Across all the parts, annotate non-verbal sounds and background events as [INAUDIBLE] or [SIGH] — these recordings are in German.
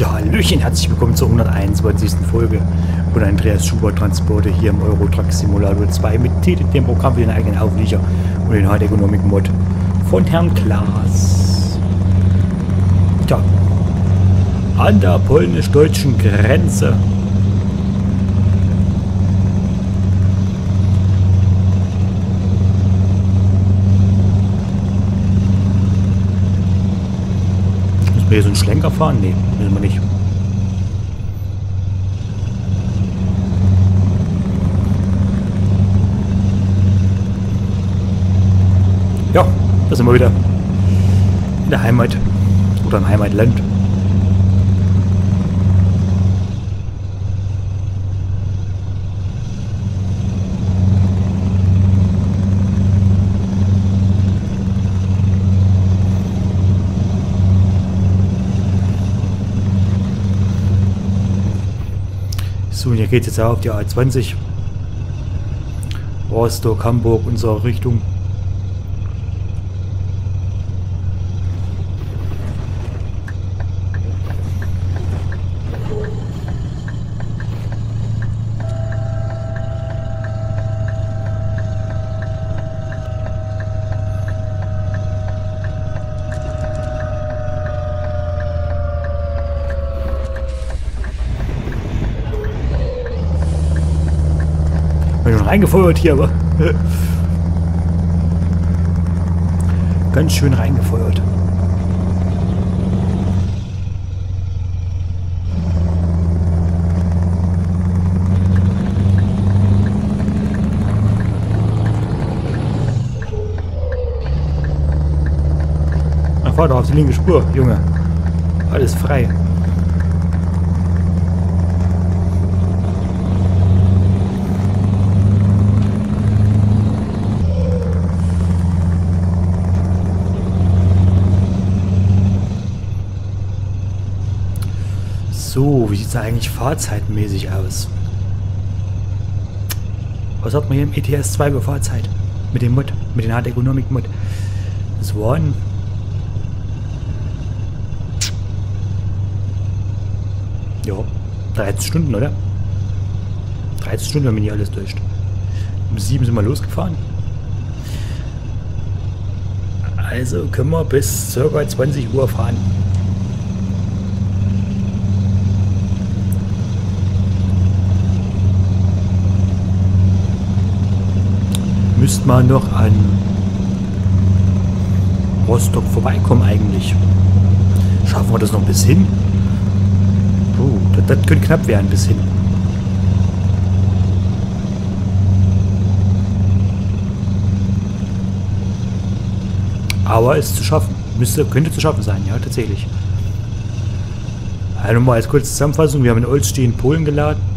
Ja, Hallöchen, herzlich willkommen zur 121. Folge von Andreas Schubert Transporte hier im Eurotruck Simulator 2 mit dem Programm für den eigenen Auflieger und den Hard Economic Mod von Herrn Klaas. Tja, an der polnisch-deutschen Grenze wir hier so einen Schlenker fahren? Nee, müssen wir nicht. Ja, da sind wir wieder in der Heimat oder im Heimatland. Geht es jetzt auf die A20. Rostock, Hamburg, unsere Richtung. Reingefeuert hier, aber. Ganz schön reingefeuert. Ach, fahr doch auf die linke Spur, Junge. Alles frei. Wie sieht es eigentlich fahrzeitmäßig aus? Was hat man hier im ETS 2 für Fahrzeit? Mit dem Mod, mit dem Hard Economic Mod. Das waren... Ja, 13 Stunden, oder? 13 Stunden, wenn man nicht alles täuscht. Um 7 sind wir losgefahren. Also können wir bis ca. 20 Uhr fahren. Müsste man noch an Rostock vorbeikommen eigentlich. Schaffen wir das noch bis hin? Puh, das, das könnte knapp werden bis hin. Aber ist zu schaffen. Müsste, könnte zu schaffen sein, ja, tatsächlich. Also mal als kurze Zusammenfassung. Wir haben in Olsztyn Polen geladen.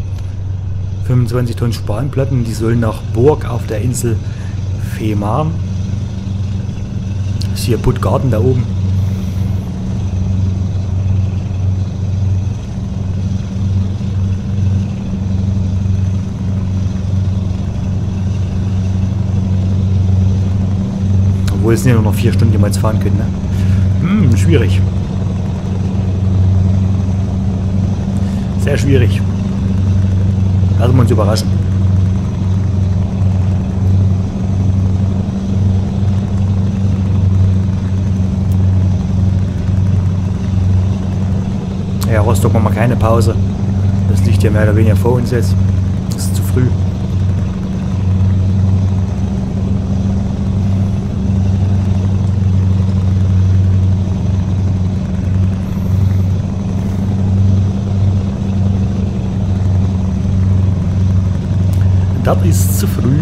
25 Tonnen Spanplatten, die sollen nach Burg auf der Insel Femar. Ist hier Puttgarten da oben. Obwohl es sind ja nur noch vier Stunden, die wir jetzt fahren können. Ne? Hm, schwierig. Sehr schwierig. Lassen wir uns überraschen. Ja, Rostock machen wir keine Pause. Das liegt ja mehr oder weniger vor uns jetzt. Das ist zu früh. Das ist zu früh.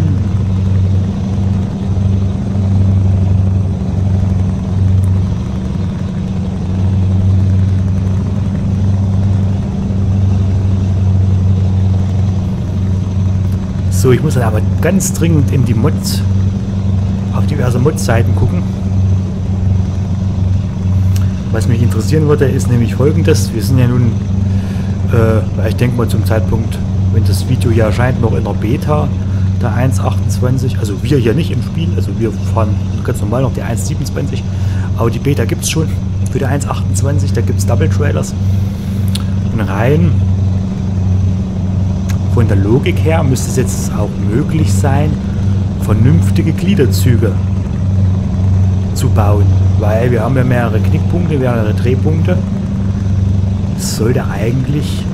So, ich muss dann aber ganz dringend in die Mods, auf diverse Mod-Seiten gucken. Was mich interessieren würde, ist nämlich folgendes. Wir sind ja nun, äh, ich denke mal zum Zeitpunkt, wenn das Video hier erscheint, noch in der Beta der 1.28. Also wir hier nicht im Spiel, also wir fahren ganz normal noch die 1.27. Aber die Beta gibt es schon für die 1.28, da gibt es Double Trailers. Und rein von der Logik her müsste es jetzt auch möglich sein, vernünftige Gliederzüge zu bauen. Weil wir haben ja mehrere Knickpunkte, mehrere Drehpunkte. Das sollte eigentlich,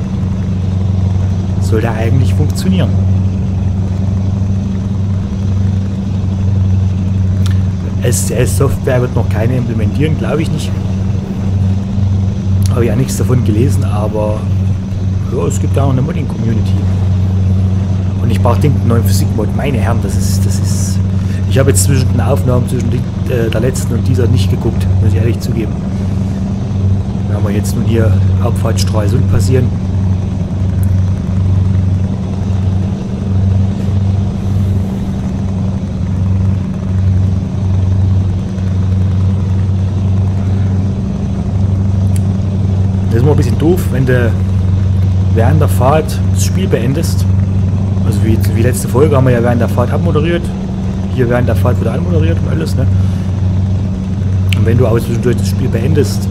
sollte eigentlich funktionieren. SCS-Software wird noch keine implementieren, glaube ich nicht. Habe ja nichts davon gelesen, aber ja, es gibt ja auch eine Modding-Community. Und ich brauche den neuen Physik-Mod. Meine Herren, das ist, das ist. Ich habe jetzt zwischen den Aufnahmen zwischen äh, der letzten und dieser nicht geguckt, muss ich ehrlich zugeben. Wenn wir jetzt nun hier Abfahrt Stralsund passieren. Das ist immer ein bisschen doof, wenn du während der Fahrt das Spiel beendest. Also wie, wie letzte Folge haben wir ja während der Fahrt abmoderiert. Hier während der Fahrt wieder anmoderiert und alles. Ne? Und wenn du aber zwischendurch das Spiel beendest,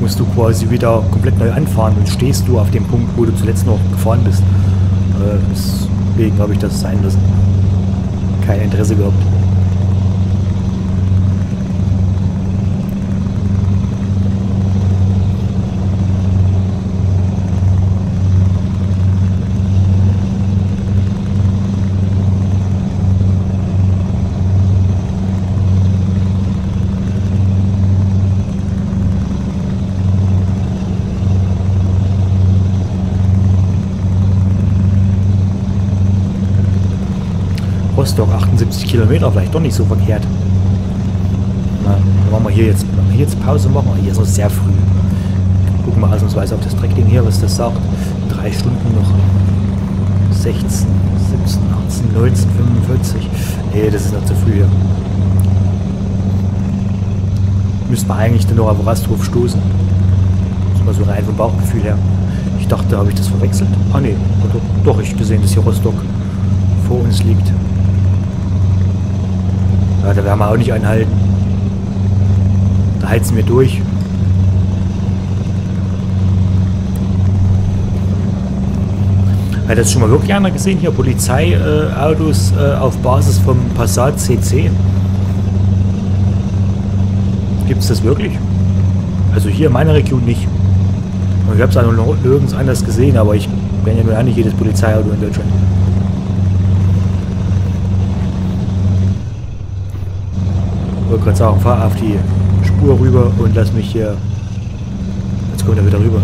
musst du quasi wieder komplett neu anfahren und stehst du auf dem Punkt, wo du zuletzt noch gefahren bist. Äh, deswegen habe ich das sein lassen. Kein Interesse gehabt. Rostock, 78 Kilometer, vielleicht doch nicht so verkehrt. Na, dann machen wir hier jetzt, wenn wir jetzt Pause machen, hier ist noch sehr früh. Gucken wir ausnahmsweise auf das Tracking hier, was das sagt. Drei Stunden noch. 16, 17, 18, 19, 45. Nee, das ist noch zu früh hier. Müssten wir eigentlich dann noch auf Rasthof stoßen. Das ist mal so rein vom Bauchgefühl her. Ich dachte, habe ich das verwechselt? Ah nee, doch, ich gesehen, dass hier Rostock vor uns liegt. Ja, da werden wir auch nicht anhalten. Da heizen wir durch. Hat das schon mal wirklich einer gesehen? Hier Polizeiautos äh, äh, auf Basis vom Passat CC. Gibt es das wirklich? Also hier in meiner Region nicht. Ich habe es auch noch nirgends anders gesehen, aber ich kenne ja nur nicht jedes Polizeiauto in Deutschland. Wollte gerade sagen, fahr auf die Spur rüber und lass mich hier. Jetzt kommt er wieder rüber.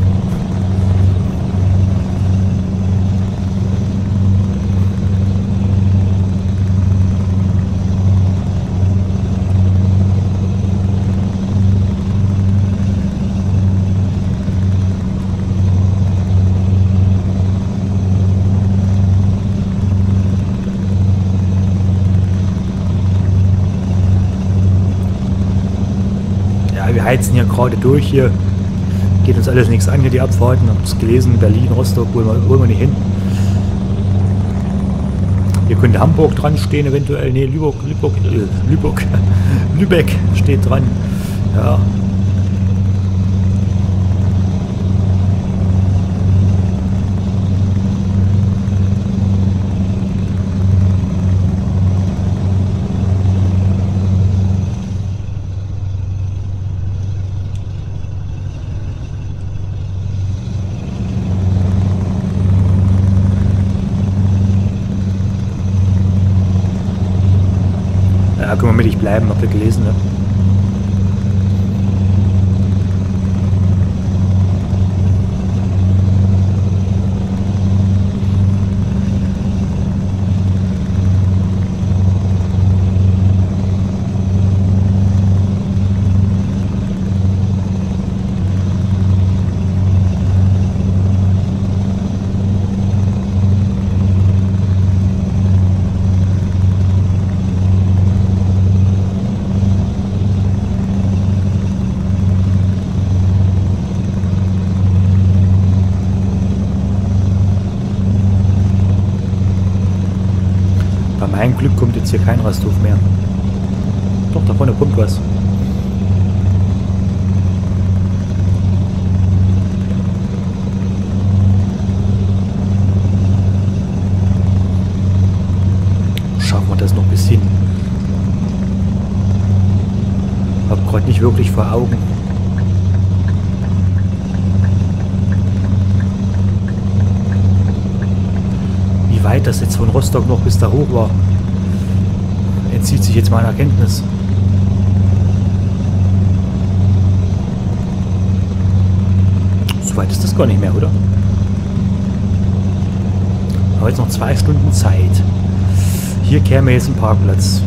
Heizen hier gerade durch hier. Geht uns alles nichts an hier, die Abfahrten. Habt es gelesen, Berlin, Rostock, wollen wir, wollen wir nicht hin. Hier könnte Hamburg dran stehen, eventuell. Ne, Lübeck, Lübeck, äh, Lübeck, [LAUGHS] Lübeck steht dran. Ja, können wir mittig bleiben, habt ihr gelesen, ne? gibt's hier keinen Rasthof mehr. Doch, da vorne kommt was. Schaffen wir das noch bis hin. Hab gerade nicht wirklich vor Augen, Wie weit das jetzt von Rostock noch bis da hoch war entzieht sich jetzt meiner Erkenntnis. So weit ist das gar nicht mehr, oder? Aber jetzt noch zwei Stunden Zeit. Hier käme jetzt ein Parkplatz.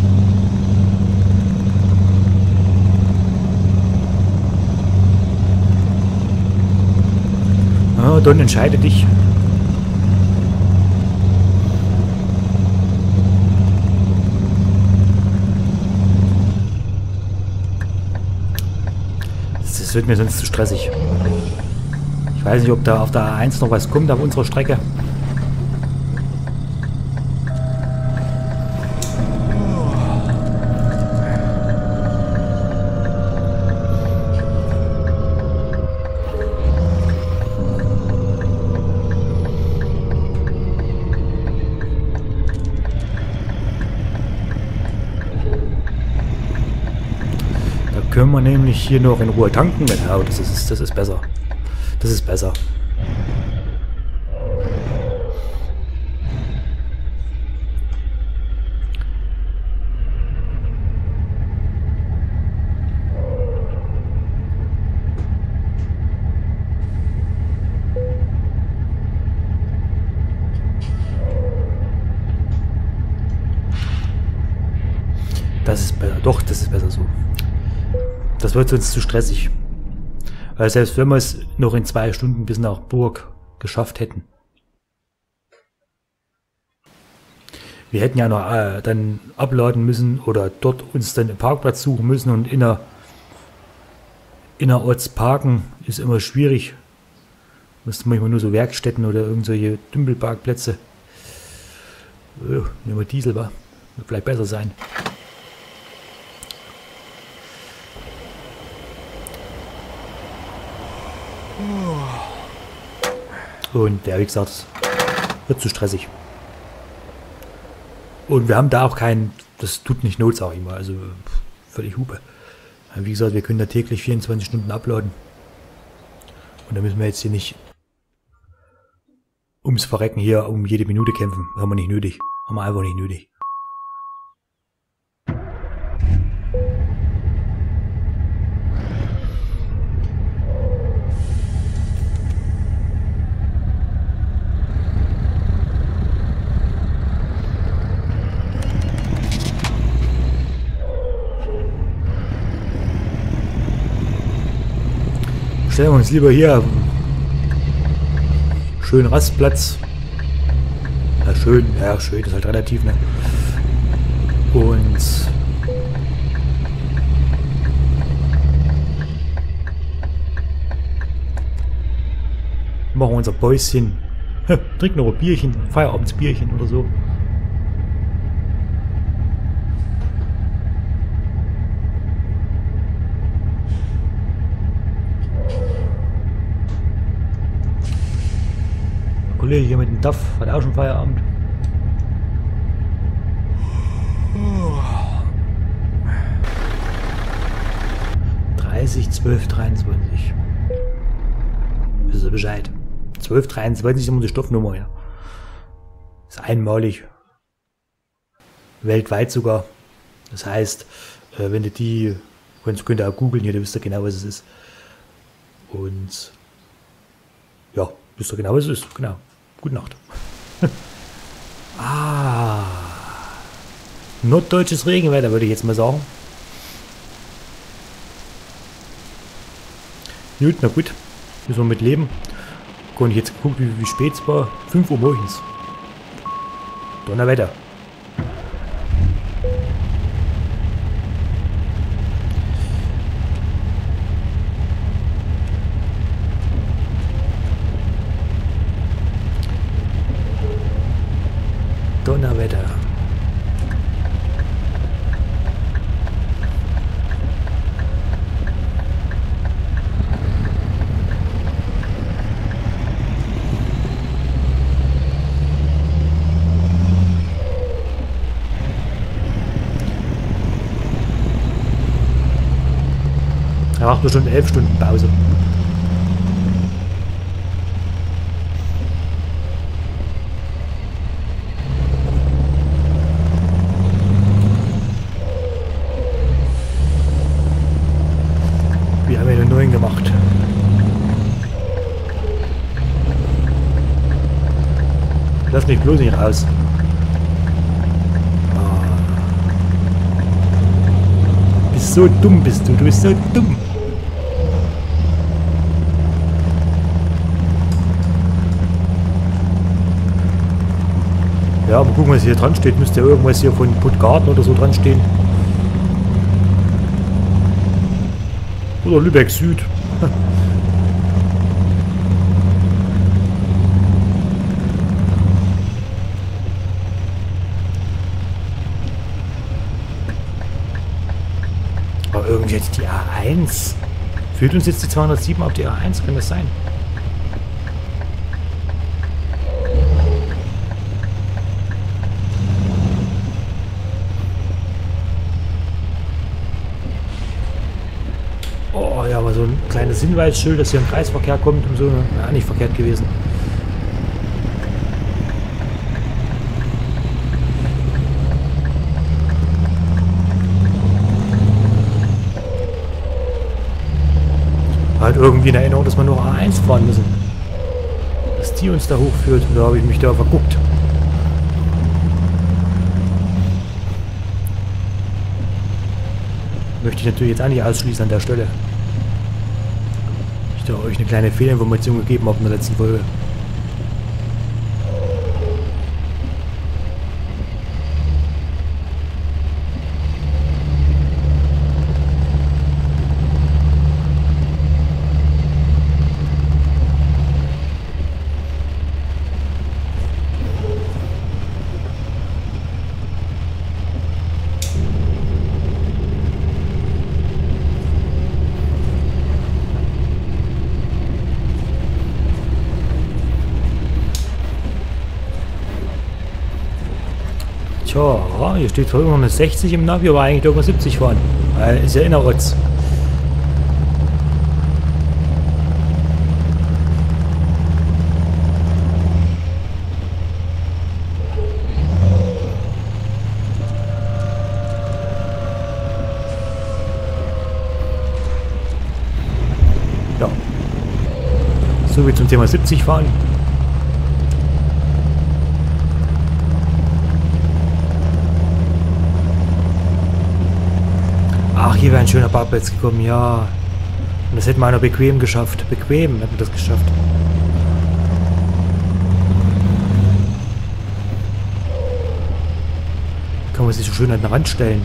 Ja, dann entscheide dich. Das wird mir sonst zu stressig. Ich weiß nicht, ob da auf der A1 noch was kommt auf unserer Strecke. Nämlich hier noch in Ruhe tanken. Genau, das ist, das ist besser. Das ist besser. Das ist besser. Doch, das ist besser so. Das wird uns zu stressig. Weil selbst wenn wir es noch in zwei Stunden bis nach Burg geschafft hätten. Wir hätten ja noch äh, dann abladen müssen oder dort uns dann einen Parkplatz suchen müssen und inner, innerorts parken ist immer schwierig. Müsste manchmal nur so Werkstätten oder irgendwelche Dümpelparkplätze. Oh, nehmen wir Diesel, war. Wird vielleicht besser sein. Und ja, wie gesagt, es wird zu stressig. Und wir haben da auch keinen, das tut nicht Not, sag ich mal, also völlig Hupe. Wie gesagt, wir können da täglich 24 Stunden uploaden. Und da müssen wir jetzt hier nicht ums Verrecken hier um jede Minute kämpfen. Haben wir nicht nötig. Haben wir einfach nicht nötig. Stellen wir uns lieber hier schönen Rastplatz. Ja, schön, ja, schön ist halt relativ, ne? Und machen wir unser Päuschen. Trinken noch ein Bierchen, Feierabendsbierchen oder so. Kollege hier mit dem DAF hat auch schon Feierabend. Dreißig, zwölf, dreiundzwanzig. Wisst ihr Bescheid? Zwölf, dreiundzwanzig ist immer die Stoffnummer, ja. Ist einmalig. Weltweit sogar. Das heißt, äh, wenn du die, könnt, könnt ihr auch googeln hier, du wisst ja genau, was es ist. Und ja, wisst ihr genau, was es ist. Genau. Gute Nacht. [LAUGHS] ah. Norddeutsches Regenwetter, würde ich jetzt mal sagen. Gut, na gut. Müssen wir mit leben. Und jetzt gucken, wie, wie spät es war. 5 Uhr morgens. Donnerwetter. Macht nur schon elf Stunden Pause. Wir haben ja einen neuen gemacht. Lass mich bloß nicht raus. bist so dumm, bist du. Du bist so dumm. Ja, mal gucken, was hier dran steht. Müsste ja irgendwas hier von Puttgarten oder so dran stehen. Oder Lübeck Süd. [LAUGHS] irgendwie jetzt die A1. Führt uns jetzt die 207 auf die A1? Kann das sein? Oh ja, aber so ein kleines Hinweisschild, dass hier ein Kreisverkehr kommt und so. Ja, nicht verkehrt gewesen. halt irgendwie in Erinnerung, dass wir nur A1 fahren müssen. Dass die uns da hochführt. Da habe ich mich da verguckt. Möchte ich natürlich jetzt auch nicht ausschließen an der Stelle. Euch eine kleine Fehlinformation gegeben habe in der letzten Folge. Tja, hier steht zwar immer eine 60 im Navi, aber eigentlich irgendwo 70 fahren. Weil ist ja innerorts. Ja. So wie zum Thema 70 fahren. Hier wäre ein schöner Parkplatz gekommen, ja. Und das hätten wir einer bequem geschafft. Bequem hätten wir das geschafft. Kann man sich so schön an den Rand stellen.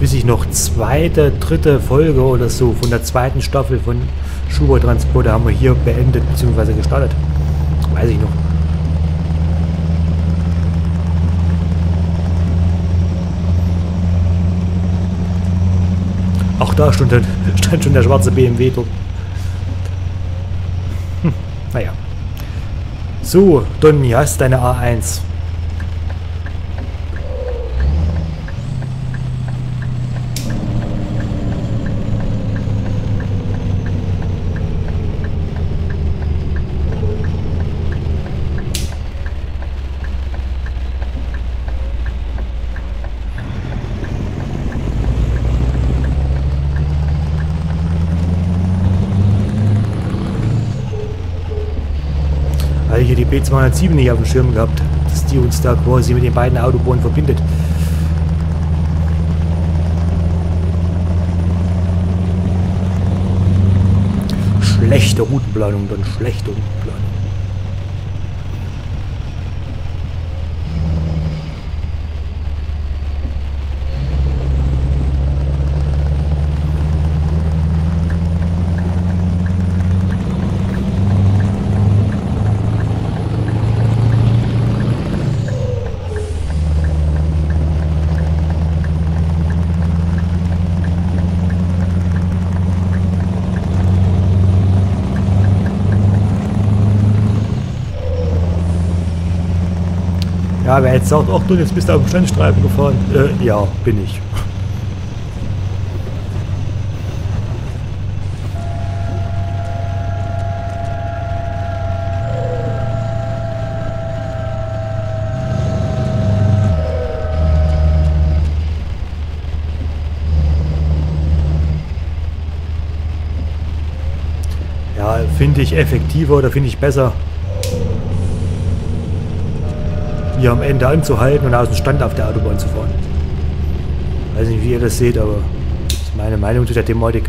Bis ich noch zweite, dritte Folge oder so von der zweiten Staffel von Schubert Transporter haben wir hier beendet bzw. gestartet. Weiß ich noch. Auch da stand, [LAUGHS] stand schon der schwarze BMW dort. Hm, naja. So, Donny, hast deine A1. B207 nicht auf dem Schirm gehabt, dass die uns da quasi mit den beiden Autobahnen verbindet. Schlechte Routenplanung, dann schlechte Routenplanung. Ja, wer jetzt sagt, ach du, jetzt bist du auf dem Standstreifen gefahren. Äh, ja, bin ich. Ja, finde ich effektiver oder finde ich besser hier am Ende anzuhalten und aus dem Stand auf der Autobahn zu fahren. Weiß nicht, wie ihr das seht, aber das ist meine Meinung zu der Thematik.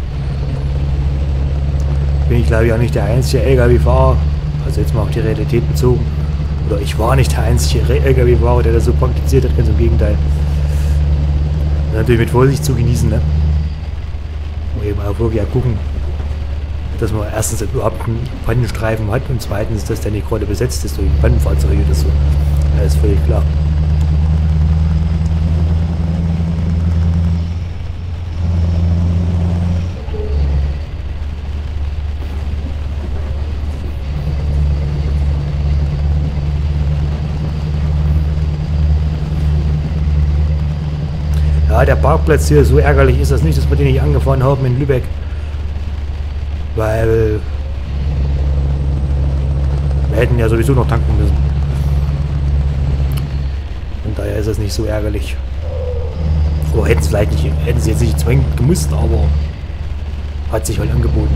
Bin ich glaube ich auch nicht der einzige LKW-Fahrer, also jetzt mal auf die Realität bezogen. Oder ich war nicht der einzige LKW-Fahrer, der das so praktiziert hat, ganz im Gegenteil. Natürlich mit Vorsicht zu genießen, ne? Und eben auch wirklich gucken, dass man erstens überhaupt einen Pannenstreifen hat und zweitens, dass der nicht gerade besetzt ist durch Pannenfahrzeuge oder so. Ja, ist völlig klar. Ja, der Parkplatz hier, so ärgerlich ist das nicht, dass wir den nicht angefahren haben in Lübeck. Weil wir hätten ja sowieso noch tanken müssen. Ist es nicht so ärgerlich. Oder hätten sie vielleicht nicht, hätten sie jetzt nicht zwingend gemusst, aber hat sich halt angeboten.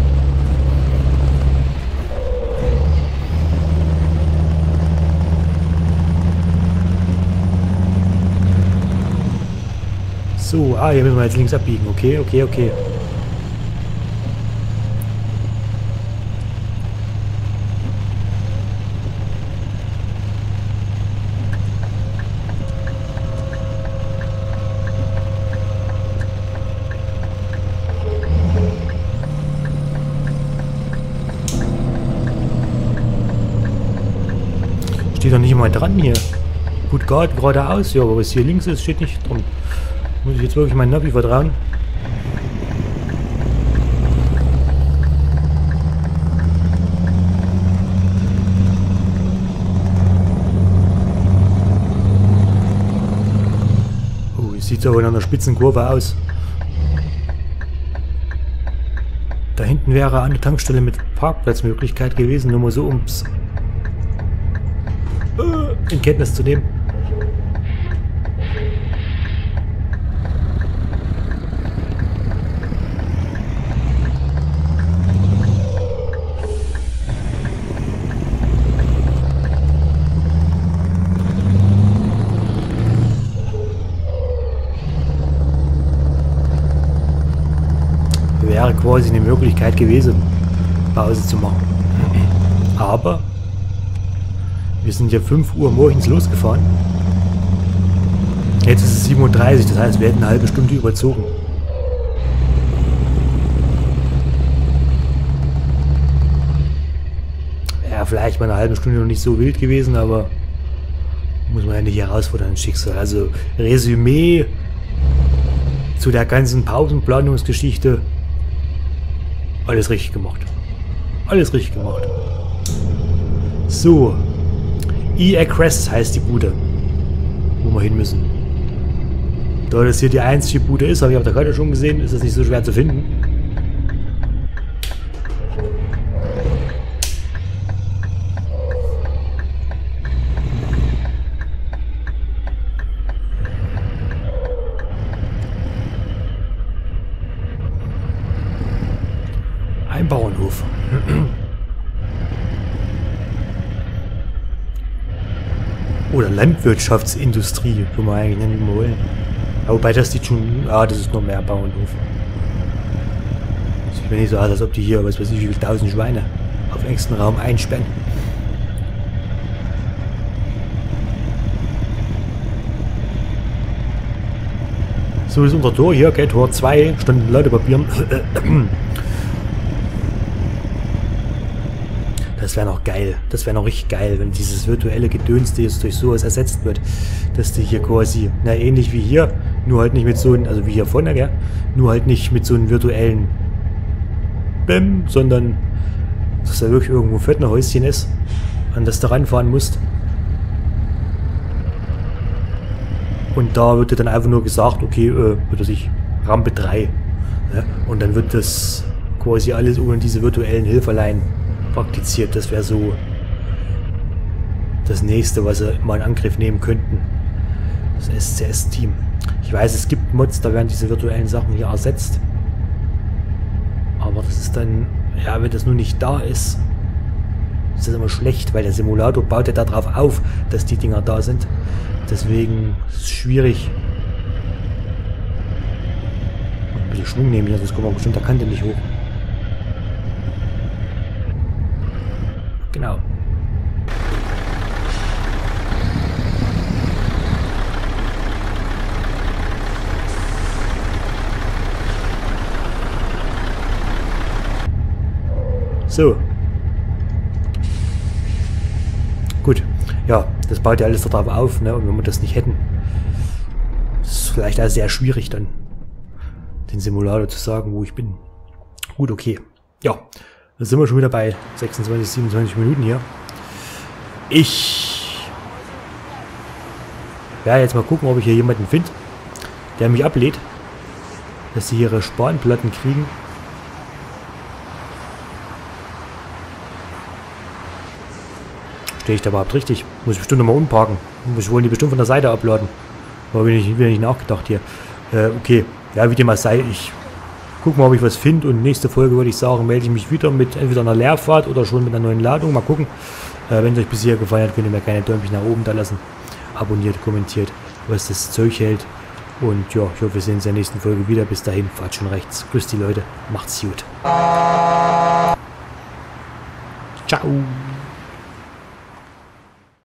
So, ah, hier müssen wir jetzt links abbiegen. Okay, okay, okay. Doch nicht mal dran hier. Gut, geradeaus, ja, aber was hier links ist, steht nicht dran. Muss ich jetzt wirklich meinen Navi vertrauen? Oh, sieht so in einer spitzen Kurve aus. Da hinten wäre eine Tankstelle mit Parkplatzmöglichkeit gewesen, nur mal so ums in Kenntnis zu nehmen. wäre quasi eine Möglichkeit gewesen, Pause zu machen. Aber wir sind ja 5 Uhr morgens losgefahren. Jetzt ist es 37, das heißt, wir hätten eine halbe Stunde überzogen. Ja, vielleicht mal eine halbe Stunde noch nicht so wild gewesen, aber muss man ja nicht herausfordern, Schicksal. Also Resümee zu der ganzen Pausenplanungsgeschichte alles richtig gemacht. Alles richtig gemacht. So. EA Crest heißt die Bude. Wo wir hin müssen. Da das hier die einzige Bude ist, habe ich auf der Karte schon gesehen, ist das nicht so schwer zu finden. Ein Bauernhof. Oder Landwirtschaftsindustrie, kann man eigentlich nennen, man will. wobei das sieht schon, ah, das ist nur mehr Bauernhof. Sieht mir nicht so aus, als ob die hier, was weiß ich, wie viele tausend Schweine auf engstem Raum einsperren. So ist unser Tor hier, okay, Tor 2, standen Leute Papieren. Das wäre noch geil. Das wäre noch richtig geil, wenn dieses virtuelle Gedöns jetzt durch sowas ersetzt wird. Dass du hier quasi, na ähnlich wie hier, nur halt nicht mit so einem, also wie hier vorne, gell? Nur halt nicht mit so einem virtuellen Bäm, sondern dass da wirklich irgendwo ein Fötnerhäuschen ist, an das du ranfahren musst. Und da wird dir dann einfach nur gesagt, okay, äh, würde sich Rampe 3. Ja? Und dann wird das quasi alles ohne diese virtuellen Hilferlein praktiziert. Das wäre so das nächste, was sie mal in Angriff nehmen könnten. Das SCS-Team. Ich weiß, es gibt Mods, da werden diese virtuellen Sachen hier ersetzt. Aber das ist dann Ja, wenn das nun nicht da ist, ist das immer schlecht, weil der Simulator baut ja darauf auf, dass die Dinger da sind. Deswegen ist es schwierig. Ein bisschen Schwung nehmen hier, sonst kommen wir bestimmt der Kante nicht hoch. Genau. So. Gut. Ja, das baut ja alles darauf auf, ne? Und wenn wir das nicht hätten, ist es vielleicht auch sehr schwierig dann, den Simulator zu sagen, wo ich bin. Gut, okay. Ja, da sind wir schon wieder bei 26, 27 Minuten hier. Ich werde jetzt mal gucken, ob ich hier jemanden finde, der mich ablehnt, dass sie ihre Spanplatten kriegen. Stehe ich da überhaupt richtig? Muss ich bestimmt nochmal umparken. Muss ich wollen die bestimmt von der Seite abladen. Aber bin ich wieder nicht nachgedacht hier. Äh, okay. Ja, wie dem mal sei, ich gucke mal, ob ich was finde. Und nächste Folge würde ich sagen, melde ich mich wieder mit entweder einer Leerfahrt oder schon mit einer neuen Ladung. Mal gucken. Äh, Wenn es euch bisher gefallen hat, könnt ihr mir gerne Däumchen nach oben da lassen. Abonniert, kommentiert, was das Zeug hält. Und ja, ich hoffe, wir sehen uns in der nächsten Folge wieder. Bis dahin, fahrt schon rechts. Grüß die Leute. Macht's gut. Ciao.